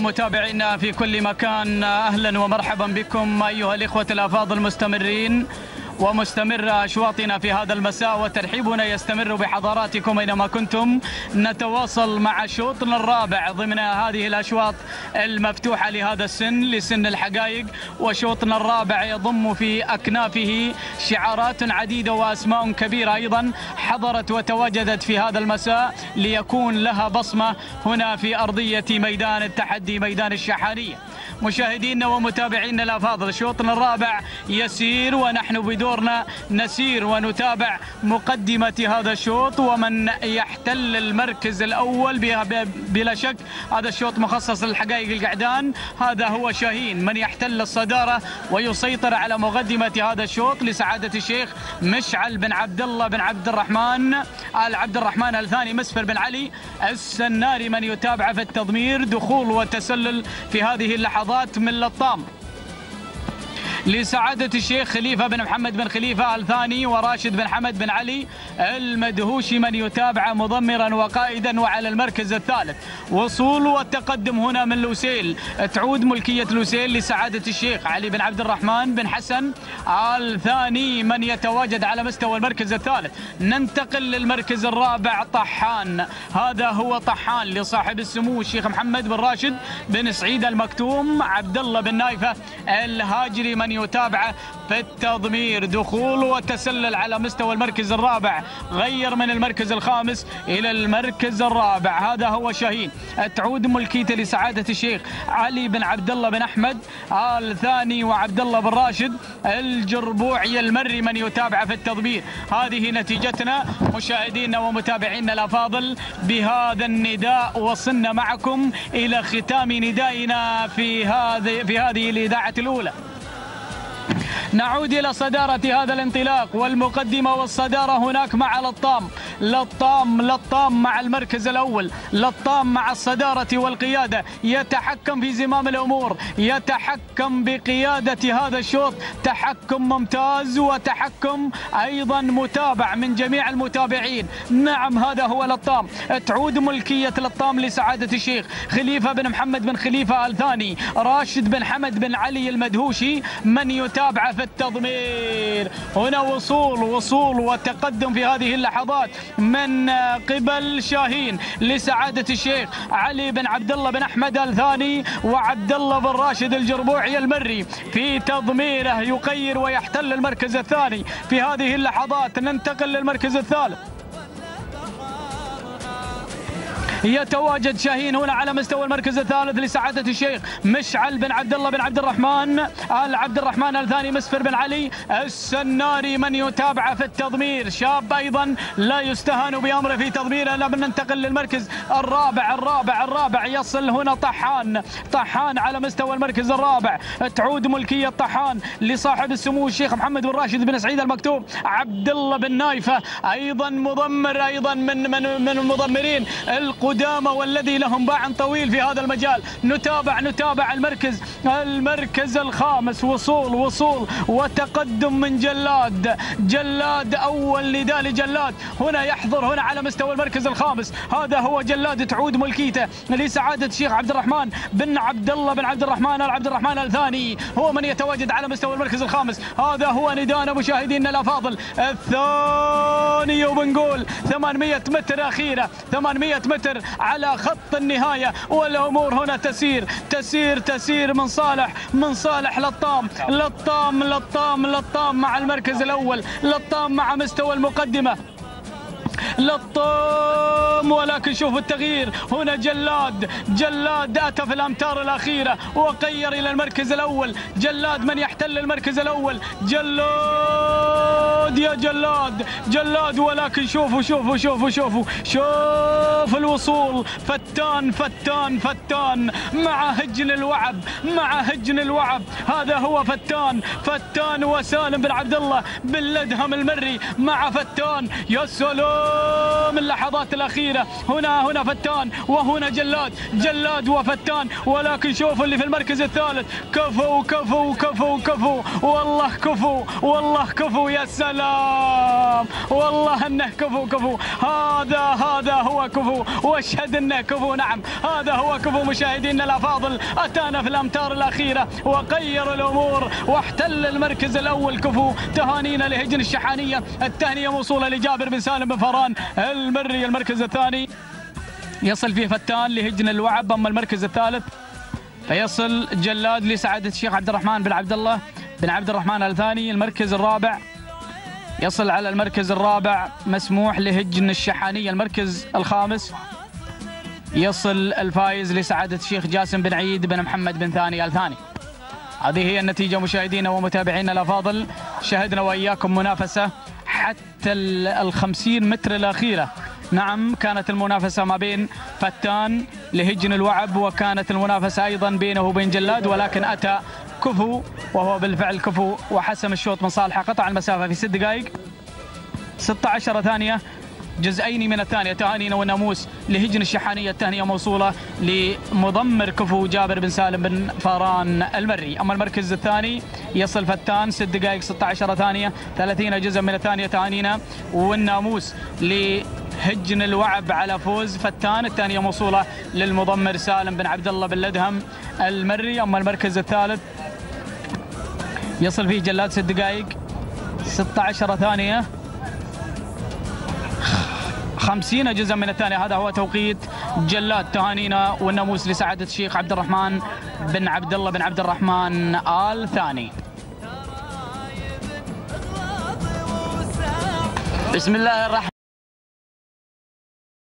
متابعينا في كل مكان أهلا ومرحبا بكم أيها الإخوة الأفاضل مستمرين ومستمر أشواطنا في هذا المساء وترحيبنا يستمر بحضراتكم أينما كنتم. نتواصل مع شوطنا الرابع ضمن هذه الأشواط المفتوحة لهذا السن لسن الحقائق. وشوطنا الرابع يضم في أكنافه شعارات عديدة وأسماء كبيرة أيضا حضرت وتواجدت في هذا المساء ليكون لها بصمة هنا في أرضية ميدان التحدي ميدان الشحانية مشاهدينا ومتابعينا الأفاضل. شوطنا الرابع يسير ونحن بدورنا نسير ونتابع مقدمة هذا الشوط ومن يحتل المركز الأول بلا شك. هذا الشوط مخصص للحقائق القعدان. هذا هو شاهين من يحتل الصدارة ويسيطر على مقدمة هذا الشوط لسعادة الشيخ مشعل بن عبد الله بن عبد الرحمن. آل عبد الرحمن الثاني مسفر بن علي. السناري من يتابع في التضمير. دخول وتسلل في هذه اللحظات لحظات من لطام لسعادة الشيخ خليفة بن محمد بن خليفة الثاني وراشد بن حمد بن علي المدهوشي من يتابع مضمرا وقائدا وعلى المركز الثالث. وصول والتقدم هنا من لوسيل. تعود ملكية لوسيل لسعادة الشيخ علي بن عبد الرحمن بن حسن الثاني من يتواجد على مستوى المركز الثالث. ننتقل للمركز الرابع طحان. هذا هو طحان لصاحب السمو الشيخ محمد بن راشد بن سعيد المكتوم عبد الله بن نايفة الهاجري من يتابعه في التضمير. دخول وتسلل على مستوى المركز الرابع. غير من المركز الخامس إلى المركز الرابع. هذا هو شاهين. تعود ملكيته لسعادة الشيخ علي بن عبد الله بن أحمد الثاني وعبد الله بن راشد الجربوعي المري من يتابع في التضمير. هذه نتيجتنا. مشاهدينا ومتابعينا الأفاضل بهذا النداء وصلنا معكم إلى ختام ندائنا في هذه في هذه الإذاعة الأولى. نعود إلى صدارة هذا الانطلاق والمقدمة والصدارة هناك مع لطام لطام لطام مع المركز الأول لطام مع الصدارة والقيادة. يتحكم في زمام الأمور يتحكم بقيادة هذا الشوط. تحكم ممتاز وتحكم أيضا متابع من جميع المتابعين. نعم هذا هو لطام تعود ملكية لطام لسعادة الشيخ. خليفة بن محمد بن خليفة الثاني راشد بن حمد بن علي المدهوشي من يتابع في التضمير. هنا وصول وصول وتقدم في هذه اللحظات. من قبل شاهين لسعادة الشيخ علي بن عبد الله بن أحمد الثاني وعبد الله بن راشد الجربوعي المري. في تضميره يقير ويحتل المركز الثاني. في هذه اللحظات ننتقل للمركز الثالث. يتواجد شاهين هنا على مستوى المركز الثالث لسعادة الشيخ مشعل بن عبد الله بن عبد الرحمن. آل عبد الرحمن الثاني مسفر بن علي. السناري من يتابع في التضمير. شاب أيضا لا يستهان بأمره في تضميره. لا ننتقل للمركز الرابع. الرابع الرابع. يصل هنا طحان. طحان على مستوى المركز الرابع. تعود ملكية طحان لصاحب السمو الشيخ محمد بن راشد بن سعيد المكتوب عبد الله بن نايفة أيضا مضمر أيضا من من من المضمرين. القوة قدامى والذي لهم باع طويل في هذا المجال. نتابع نتابع المركز المركز الخامس. وصول وصول وتقدم من جلاد. جلاد أول نداء لجلاد هنا يحضر هنا على مستوى المركز الخامس. هذا هو جلاد تعود ملكيته لسعادة الشيخ عبد الرحمن بن عبد الله بن عبد الرحمن العبد الرحمن الثاني. هو من يتواجد على مستوى المركز الخامس. هذا هو ندانا مشاهدينا الأفاضل الثاني. وبنقول 800 متر أخيرة. 800 متر على خط النهاية والأمور هنا تسير. تسير تسير من صالح من صالح لطام. لطام لطام لطام مع المركز الأول. لطام مع مستوى المقدمة. لطام ولكن شوفوا التغيير. هنا جلاد. جلاد أتى في الأمتار الأخيرة. وغير إلى المركز الأول. جلاد من يحتل المركز الأول. جلاد يا جلاد. جلاد ولكن شوفوا شوفوا شوفوا شوفوا. شوف الوصول. فتان فتان فتان. مع هجن الوعب. مع هجن الوعب. هذا هو فتان. فتان وسالم بن عبد الله باللدهم المري. مع فتان. يا سلام. من اللحظات الأخيرة. هنا هنا فتان وهنا جلاد. جلاد وفتان. ولكن شوفوا اللي في المركز الثالث. كفو كفو كفو كفو. والله كفو والله كفو. يا سلام. والله أنه كفو كفو. هذا هذا هو كفو. واشهد أنه كفو. نعم هذا هو كفو. مشاهدينا الأفاضل أتانا في الأمتار الأخيرة. وغير الأمور واحتل المركز الأول كفو. تهانينا لهجن الشحانية. التهنيه موصولة لجابر بن سالم بن فران المري المركز الثاني. يصل فيه فتان لهجن الوعب أما المركز الثالث فيصل جلاد لسعاده الشيخ عبد الرحمن بن عبد الله بن عبد الرحمن الثاني. المركز الرابع يصل على المركز الرابع مسموح لهجن الشحانية المركز الخامس يصل الفايز لسعادة الشيخ جاسم بن عيد بن محمد بن ثاني الثاني. هذه هي النتيجة مشاهدينا ومتابعينا. الأفاضل شهدنا وإياكم منافسة. حتى الخمسين متر الأخيرة. نعم كانت المنافسة ما بين فتان لهجن الوعب وكانت المنافسة أيضا بينه وبين جلاد ولكن أتى كفو وهو بالفعل كفو وحسم الشوط من صالحه قطع المسافة في ست دقائق. 16 ثانية. جزئين من الثانية. تهانينا والناموس لهجن الشحانية التهنئة موصولة لمضمر كفو جابر بن سالم بن فاران المري. أما المركز الثاني يصل فتان 6 دقائق 16 ثانية. 30 جزء من الثانية. تهانينا والناموس لهجن الوعب على فوز فتان. الثانية موصولة للمضمر سالم بن عبد الله بن لدهم المري. أما المركز الثالث يصل فيه جلاد 6 دقائق 16 ثانية. 50 جزءا من الثانية هذا هو توقيت جلاد تهانينا والناموس لسعادة الشيخ عبد الرحمن بن عبد الله بن عبد الرحمن آل ثاني. بسم الله الرحمن